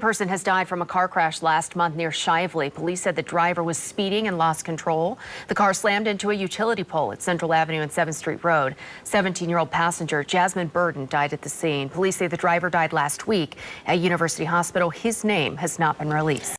person has died from a car crash last month near Shively. Police said the driver was speeding and lost control. The car slammed into a utility pole at Central Avenue and 7th Street Road. 17-year-old passenger Jasmine Burden died at the scene. Police say the driver died last week at University Hospital. His name has not been released.